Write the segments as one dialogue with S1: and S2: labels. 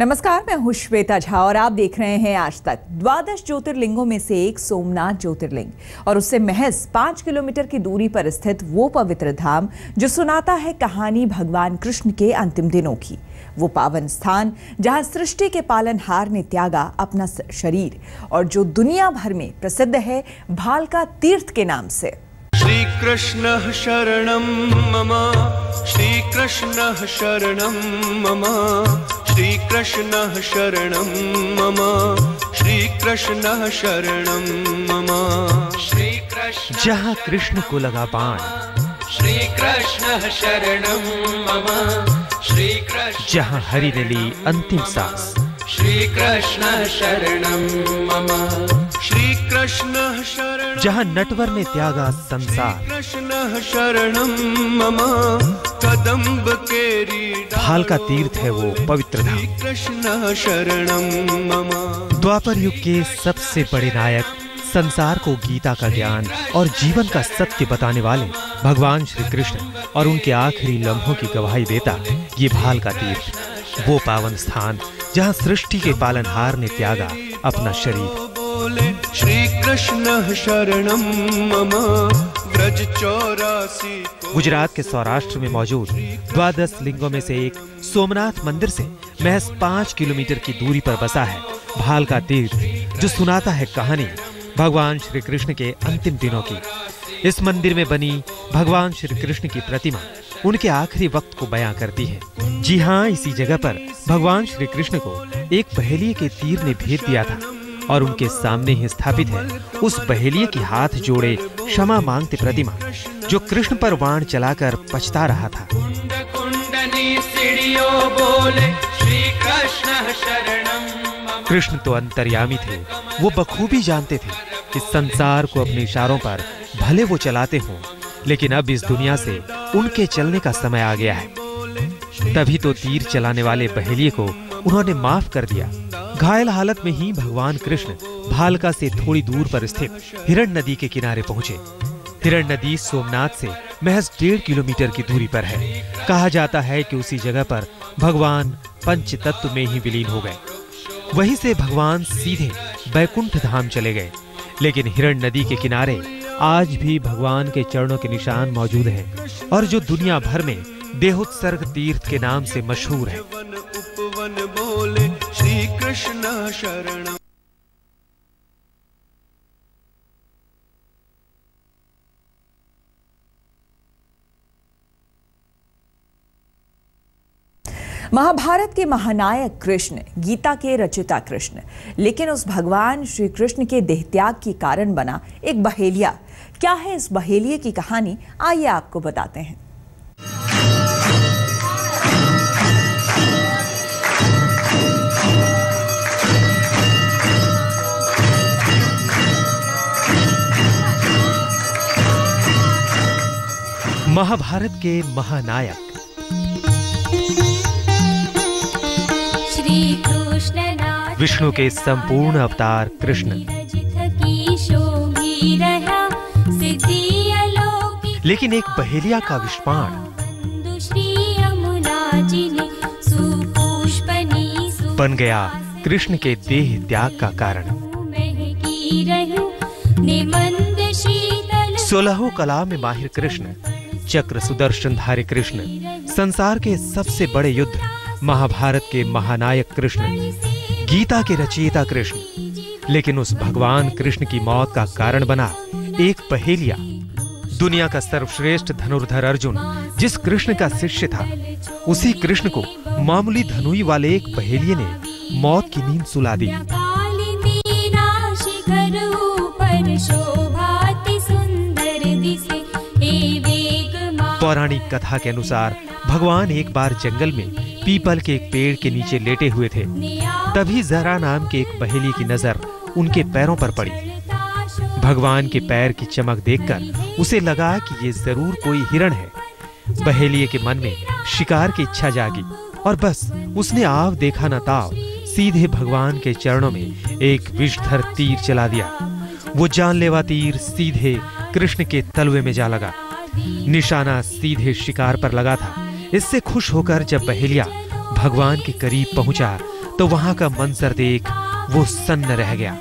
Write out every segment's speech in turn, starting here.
S1: नमस्कार, मैं हूँ श्वेता झा और आप देख रहे हैं आज तक द्वादश ज्योतिर्लिंगों में से एक सोमनाथ ज्योतिर्लिंग। और उससे महज पाँच किलोमीटर की दूरी पर स्थित वो पवित्र धाम, जो सुनाता है कहानी भगवान कृष्ण के अंतिम दिनों की। वो पावन स्थान, जहाँ सृष्टि के पालनहार ने त्यागा अपना शरीर, और जो दुनिया भर में प्रसिद्ध है भालका तीर्थ के नाम से।
S2: श्री कृष्ण शरणं मम। श्री कृष्ण शरणं मम। श्रीकृष्णः शरण मम। श्रीकृष्णः शरण मम। श्रीकृष्ण
S3: जहाँ कृष्ण को लगा बाण
S2: श्रीकृष्णः शरण मम। श्रीकृष्ण
S3: जहाँ हरि ने ली अंतिम सांस।
S2: श्रीकृष्णः शरणं मम। श्रीकृष्णः शरणं
S3: जहाँ नटवर ने त्यागा संसार।
S2: कृष्णः शरणं मम। कदम्ब केरी
S3: भालका तीर्थ है वो पवित्र धाम।
S2: कृष्ण शरणं मम।
S3: द्वापर युग के सबसे बड़े नायक संसार को गीता का ज्ञान और जीवन का सत्य बताने वाले भगवान श्री कृष्ण और उनके आखिरी लम्हों की गवाही देता ये भाल का तीर्थ। वो पावन स्थान जहाँ सृष्टि के पालनहार ने त्यागा अपना शरीर।
S2: बोले श्रीकृष्णः शरणं मम व्रज चौरासी
S3: गुजरात के सौराष्ट्र में मौजूद द्वादश लिंगों में से एक सोमनाथ मंदिर से महज पाँच किलोमीटर की दूरी पर बसा है भाल का तीर्थ जो सुनाता है कहानी भगवान श्री कृष्ण के अंतिम दिनों की। इस मंदिर में बनी भगवान श्री कृष्ण की प्रतिमा उनके आखिरी वक्त को बयां करती है। जी हाँ इसी जगह पर भगवान श्री कृष्ण को एक पहेलिये के तीर ने भेद दिया था और उनके सामने ही स्थापित है। उस बहेलिये की हाथ जोड़े क्षमा मांगते प्रतिमा, जो कृष्ण पर वाण चलाकर पछता रहा था। कृष्ण तो अंतर्यामी थे, वो बखूबी जानते थे कि संसार को अपने इशारों पर भले वो चलाते हों, लेकिन अब इस दुनिया से उनके चलने का समय आ गया है। तभी तो तीर चलाने वाले बहेलिये को उन्होंने माफ़ कर दिया। घायल हालत में ही भगवान कृष्ण भालका से थोड़ी दूर पर स्थित हिरण नदी के किनारे पहुँचे। हिरण नदी सोमनाथ से महज डेढ़ किलोमीटर की दूरी पर है। कहा जाता है कि उसी जगह पर भगवान पंच तत्व में ही विलीन हो गए। वहीं से भगवान सीधे बैकुंठ धाम चले गए। लेकिन हिरण नदी के किनारे आज भी भगवान के चरणों के निशान मौजूद हैं और जो दुनिया भर में देहोत्सर्ग तीर्थ के नाम से मशहूर है।
S1: महाभारत के महानायक कृष्ण, गीता के रचिता कृष्ण। लेकिन उस भगवान श्री कृष्ण के देहत्याग के कारण बना एक बहेलिया क्या है इस बहेलिए की कहानी? आइए आपको बताते हैं।
S3: महाभारत के महानायक।
S4: श्री कृष्ण
S3: विष्णु के संपूर्ण अवतार कृष्ण। लेकिन एक बहेलिया का विस्फाण बन गया कृष्ण के देह त्याग का कारण। सोलहों कला में माहिर कृष्ण, चक्र सुदर्शन धारी कृष्ण, संसार के सबसे बड़े युद्ध, महाभारत के महानायक कृष्ण, गीता के रचयिता कृष्ण। लेकिन उस भगवान कृष्ण की मौत का कारण बना एक पहेलिया। दुनिया का सर्वश्रेष्ठ धनुर्धर अर्जुन, जिस कृष्ण का शिष्य था, उसी कृष्ण को मामूली धनुई वाले एक पहेलिये ने मौत की नींद सुला दी। पौराणिक कथा के अनुसार, भगवान एक बार जंगल में पीपल के एक पेड़ के नीचे लेटे हुए थे। तभी जरा नाम के एक पहेली की नज़र उनके पैरों पर पड़ी। भगवान के पैर की चमक देखकर उसे लगा कि ये ज़रूर कोई हिरण है। बहेलिये के मन में शिकार की इच्छा जागी और बस उसने आव देखा न ताव, सीधे भगवान के चरणों में एक विषधर तीर चला दिया। वो जानलेवा तीर सीधे कृष्ण के तलवे में जा लगा। निशाना सीधे शिकार पर लगा था। इससे खुश होकर जब बहेलिया भगवान के करीब पहुँचा तो वहाँ का मंजर देख वो सन्न रह गया।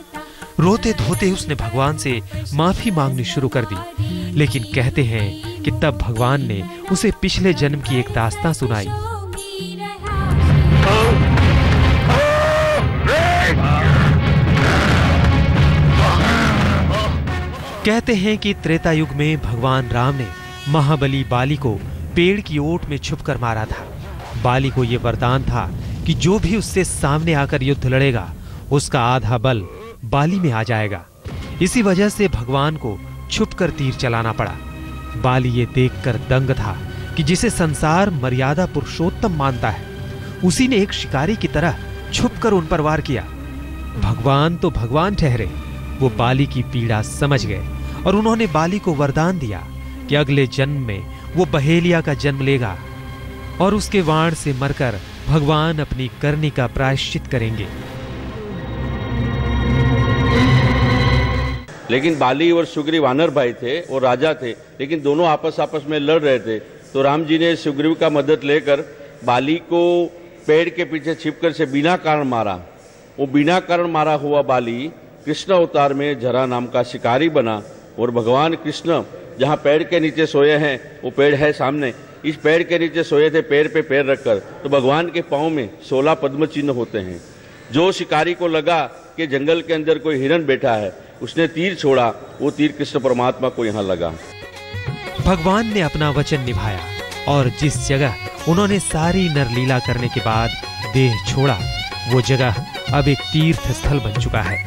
S3: रोते धोते उसने भगवान से माफ़ी मांगनी शुरू कर दी। लेकिन कहते हैं कि तब भगवान ने उसे पिछले जन्म की एक दास्तां सुनाई। कहते हैं कि त्रेता युग में भगवान राम ने महाबली बाली को पेड़ की ओट में छुपकर मारा था। बाली को यह वरदान था कि जो भी उससे सामने आकर युद्ध लड़ेगा, उसका आधा बल बाली में आ जाएगा। इसी वजह से भगवान को छुपकर तीर चलाना पड़ा। बाली ये देखकर दंग था कि जिसे संसार मर्यादा पुरुषोत्तम मानता है, उसी ने एक शिकारी की तरह छुपकर उन पर वार किया। भगवान तो भगवान ठहरे, वो बाली की पीड़ा समझ गए और उन्होंने बाली को वरदान दिया कि अगले जन्म में वो बहेलिया का जन्म लेगा और उसके वाण से मरकर भगवान अपनी करनी का प्रायश्चित करेंगे।
S5: लेकिन बाली और सुग्रीव वानर भाई थे और राजा थे, लेकिन दोनों आपस आपस में लड़ रहे थे। तो राम जी ने सुग्रीव का मदद लेकर बाली को पेड़ के पीछे छिपकर से बिना कारण मारा। वो बिना कारण मारा हुआ बाली कृष्ण अवतार में जरा नाम का शिकारी बना और भगवान कृष्ण जहाँ पेड़ के नीचे सोए हैं, वो पेड़ है सामने। इस पेड़ के नीचे सोए थे पेड़ पे पैर रखकर। तो भगवान के पाँव में सोलह पद्म चिन्ह होते हैं। जो शिकारी को लगा कि जंगल के अंदर कोई हिरन बैठा है, उसने तीर छोड़ा, वो तीर कृष्ण परमात्मा को यहाँ लगा।
S3: भगवान ने अपना वचन निभाया और जिस जगह उन्होंने सारी नरलीला करने के बाद देह छोड़ा, वो जगह अब एक तीर्थ स्थल बन चुका है।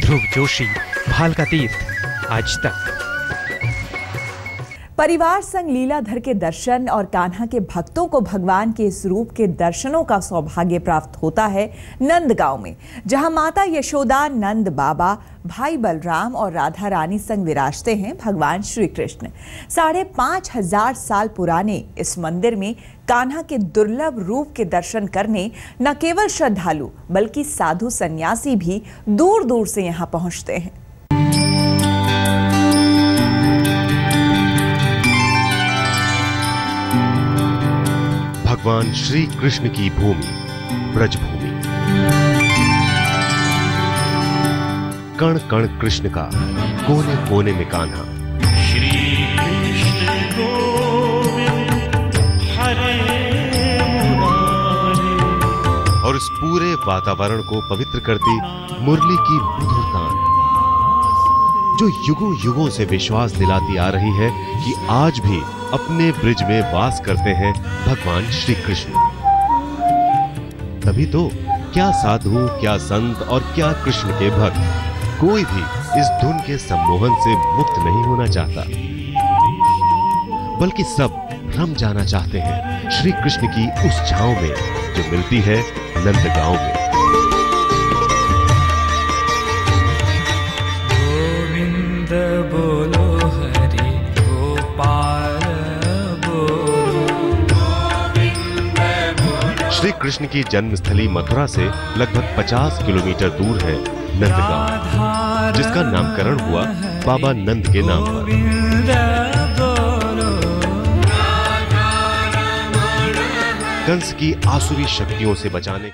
S3: ध्रुव जोशी भाल का तीर्थ, आज तक।
S1: परिवार संग लीलाधर के दर्शन और कान्हा के भक्तों को भगवान के इस रूप के दर्शनों का सौभाग्य प्राप्त होता है नंद गाँव में, जहाँ माता यशोदा नंद बाबा, भाई बलराम और राधा रानी संग विराजते हैं भगवान श्री कृष्ण साढ़े पाँच हज़ार साल पुराने इस मंदिर में कान्हा के दुर्लभ रूप के दर्शन करने न केवल श्रद्धालु, बल्कि साधु सन्यासी भी दूर दूर से यहाँ पहुँचते हैं।
S6: भगवान श्री कृष्ण की भूमि ब्रजभूमि। कण कण कृष्ण का कोने कोने में कान्हा। और इस पूरे वातावरण को पवित्र करती मुरली की मधुर तान। जो युगों युगों से विश्वास दिलाती आ रही है कि आज भी अपने ब्रिज में वास करते हैं भगवान श्री कृष्ण तभी तो क्या साधु, क्या संत और क्या कृष्ण के भक्त कोई भी इस धुन के सम्मोहन से मुक्त नहीं होना चाहता। बल्कि सब रम जाना चाहते हैं श्री कृष्ण की उस छांव में जो मिलती है नंदगांव में। श्री कृष्ण की जन्मस्थली मथुरा से लगभग 50 किलोमीटर दूर है नंदगांव, जिसका नामकरण हुआ बाबा नंद के नाम पर। कंस की आसुरी शक्तियों से बचाने